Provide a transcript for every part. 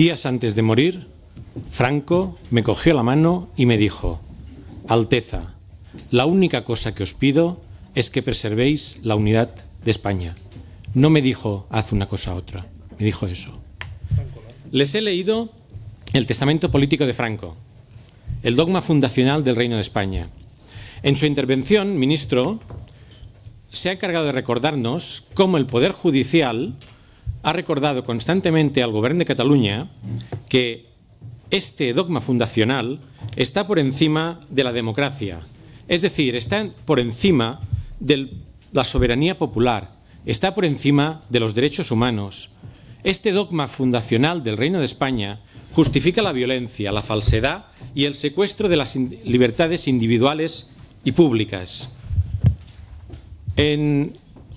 Días antes de morir, Franco me cogió la mano y me dijo, Alteza, la única cosa que os pido es que preservéis la unidad de España. No me dijo, haz una cosa a otra, me dijo eso. Les he leído el testamento político de Franco, el dogma fundacional del Reino de España. En su intervención, ministro, se ha encargado de recordarnos cómo el Poder Judicial ha recordado constantemente al Gobierno de Cataluña que este dogma fundacional está por encima de la democracia, es decir, está por encima de la soberanía popular, está por encima de los derechos humanos. Este dogma fundacional del Reino de España justifica la violencia, la falsedad y el secuestro de las libertades individuales y públicas.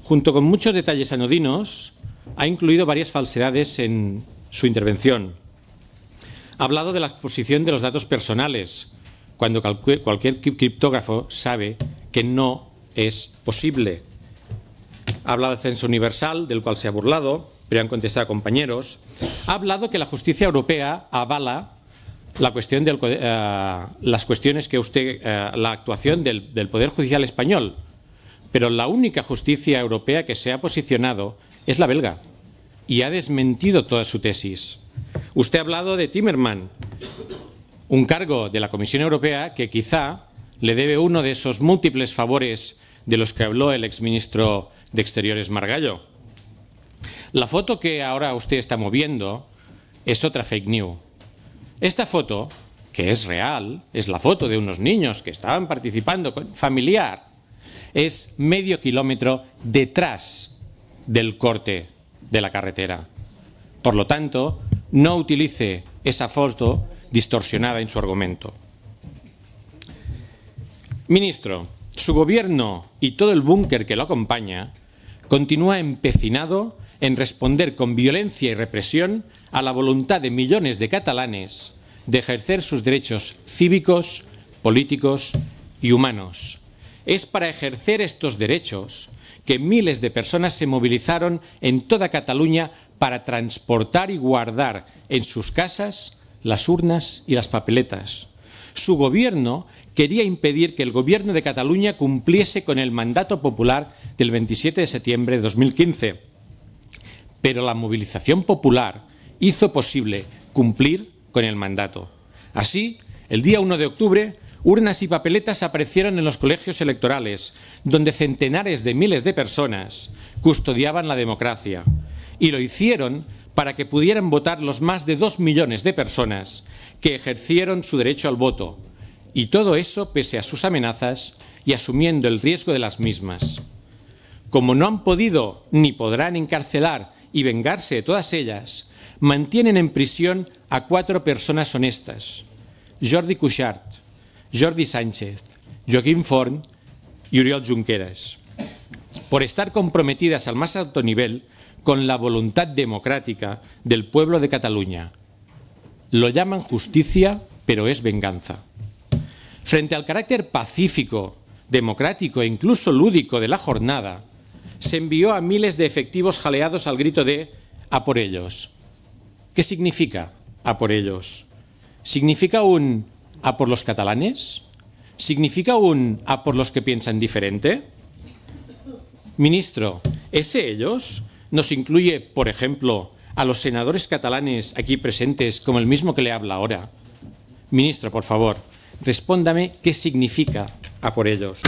Junto con muchos detalles anodinos, ha incluido varias falsedades en su intervención. Ha hablado de la exposición de los datos personales, cuando cualquier criptógrafo sabe que no es posible. Ha hablado de censo universal, del cual se ha burlado, pero han contestado compañeros. Ha hablado que la justicia europea avala la cuestión del, eh, las cuestiones que usted, eh, la actuación del Poder Judicial español, pero la única justicia europea que se ha posicionado es la belga y ha desmentido toda su tesis. Usted ha hablado de Timmerman, un cargo de la Comisión Europea que quizá le debe uno de esos múltiples favores de los que habló el exministro de Exteriores Margallo. La foto que ahora usted está moviendo es otra fake news. Esta foto, que es real, es la foto de unos niños que estaban participando con familiar, es medio kilómetro detrás del corte de la carretera. Por lo tanto, no utilice esa foto distorsionada en su argumento. Ministro, su gobierno y todo el búnker que lo acompaña continúa empecinado en responder con violencia y represión a la voluntad de millones de catalanes de ejercer sus derechos cívicos, políticos y humanos. Es para ejercer estos derechos que miles de personas se movilizaron en toda Cataluña para transportar y guardar en sus casas las urnas y las papeletas. Su gobierno quería impedir que el gobierno de Cataluña cumpliese con el mandato popular del 27 de septiembre de 2015. Pero la movilización popular hizo posible cumplir con el mandato. Así, el día 1 de octubre, urnas y papeletas aparecieron en los colegios electorales, donde centenares de miles de personas custodiaban la democracia. Y lo hicieron para que pudieran votar los más de dos millones de personas que ejercieron su derecho al voto. Y todo eso pese a sus amenazas y asumiendo el riesgo de las mismas. Como no han podido ni podrán encarcelar y vengarse de todas ellas, mantienen en prisión a cuatro personas honestas. Jordi Cuixart, Jordi Sánchez, Joaquín Forn y Oriol Junqueras, por estar comprometidas al más alto nivel con la voluntad democrática del pueblo de Cataluña. Lo llaman justicia, pero es venganza. Frente al carácter pacífico, democrático e incluso lúdico de la jornada, se envió a miles de efectivos jaleados al grito de a por ellos. ¿Qué significa a por ellos? ¿Significa un a por los catalanes? ¿Significa un a por los que piensan diferente? Ministro, ¿ese ellos nos incluye, por ejemplo, a los senadores catalanes aquí presentes como el mismo que le habla ahora? Ministro, por favor, respóndame qué significa a por ellos.